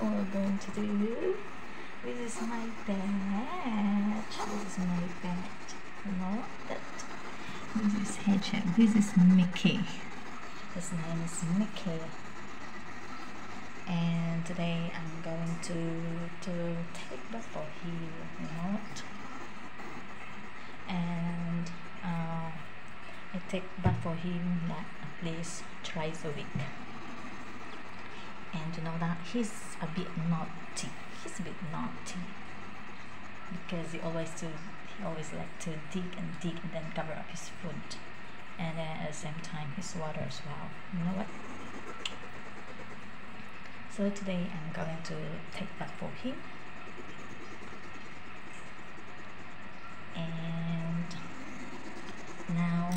we're going to do. This is my badge this is my pet. not that. This is hedgehog this is mickey. His name is mickey. And today i'm going to to take bath for him not. And uh, i take bath for him like at least twice a week. And you know that he's a bit naughty. He's a bit naughty because he always to he always like to dig and dig and then cover up his food. And then at the same time his water as well. You know what? So today I'm going to take that for him. And now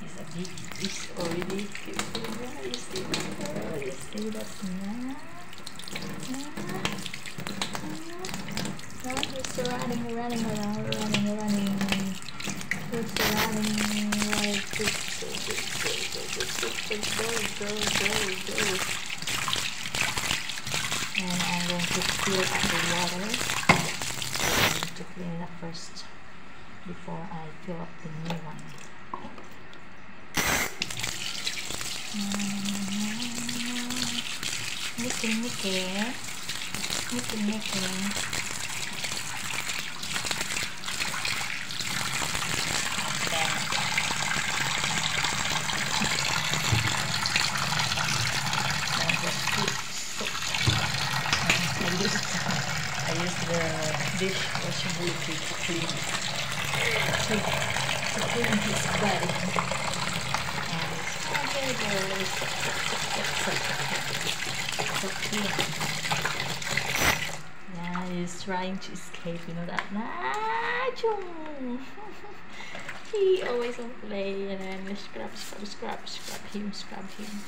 he's a big he's already beautiful. You see that? You see that now? He's running, running running, running. He's running like this. Go, go, go, go. And I'm going to fill up the water. I'm going to clean it up first before I fill up the new one. Mickey, Mickey, Mickey, Mickey. I use the dishwashability to clean to, clean his. And so, clean. Now he's trying to escape, you know that? He always play and then scrub, scrub, scrub, scrub him, scrub him.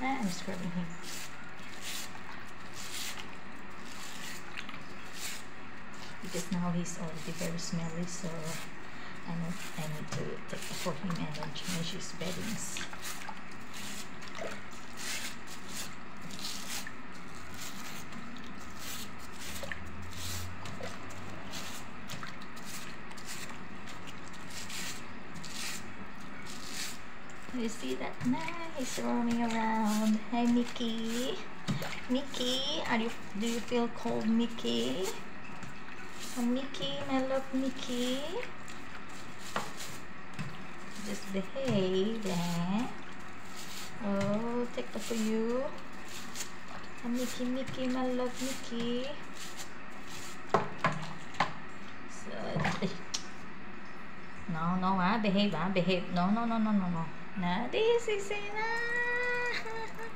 I'm scrubbing him. Because now he's already very smelly so I know I need to take for him and then change his beddings. You see that? Nice roaming around. Hey Mickey. Mickey are you do you feel cold Mickey Mickey, my love Mickey. Just behave, eh? Oh, take that for you. Oh, Mickey, Mickey, my love Mickey. So, no, no, ah, behave, ah, behave. No, no, no, no, no, no. No, this is. Ah.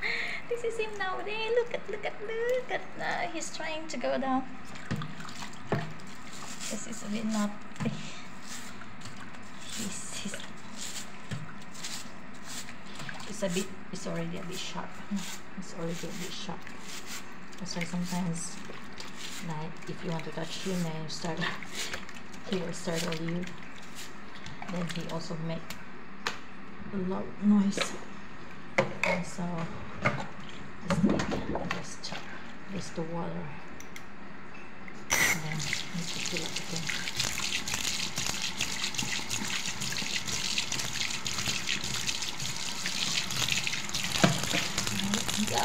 This is him now. Look at, look at, look at. Uh, he's trying to go down. This is a bit not he's, he's it's a bit it's already a bit sharp. Mm. It's already a bit sharp. That's why sometimes like if you want to touch him and you start he will startle you then he also make a loud noise. And so just just the water nagpipila ito. Go!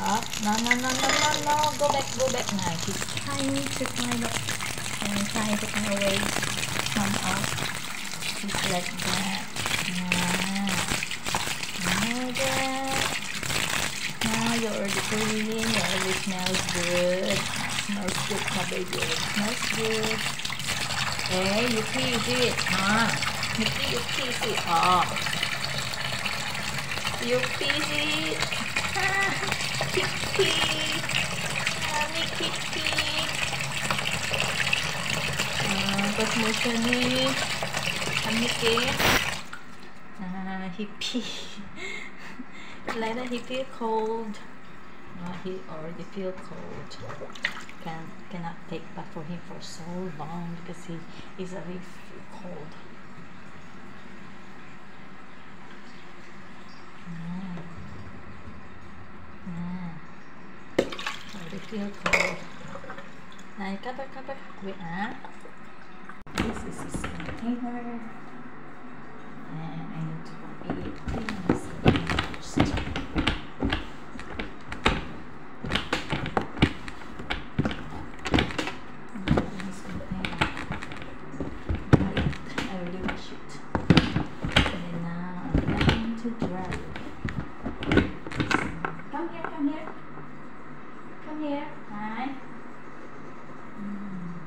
Up. No, no, no, no, no, no. Go back, go back. Now, he's trying to climb up and trying to climb away from up. Just like that. Yeah. Like that. Now you're already clean. Your already smells good. Smells good, my baby. Smells good. Hey, you piece it, huh? You piece, you piece it. Oh. You piece it. Ah, Kitty. Mommy Kitty. Ah, pas mo siya ni Amike. Ah, hippie. that he feel cold. No, he already feel cold. Can cannot take bath for him for so long because he is a feel cold. Mm. Mm. still cold. Này, cover, cover. Wait, ah. This is his container. And I need to be clean this first. This container. I really wash it. And now I'm going to dry it. Come here, come here. Hi. Mm.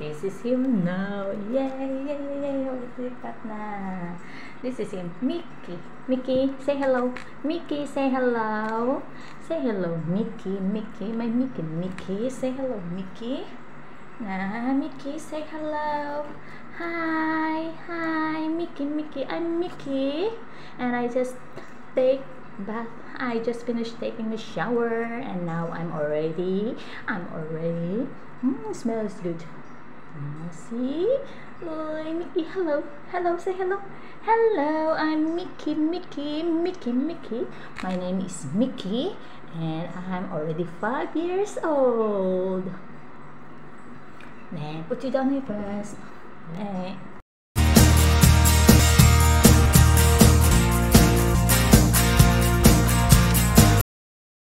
This is him now. Yay, yay, yay. Look at na. This is him. Mickey. Mickey, say hello. Mickey, say hello. Say hello, Mickey. Mickey, my Mickey. Mickey, say hello, Mickey. Nah, Mickey, say hello. Hi, hi, Mickey, Mickey. I'm Mickey, and I just take bath. I just finished taking a shower, and now I'm already. I'm already. Mm, smells good. See, Mickey. Hello, hello. Say hello. Hello, I'm Mickey, Mickey, Mickey, Mickey. My name is Mickey, and I'm already five years old. Then put you down here first.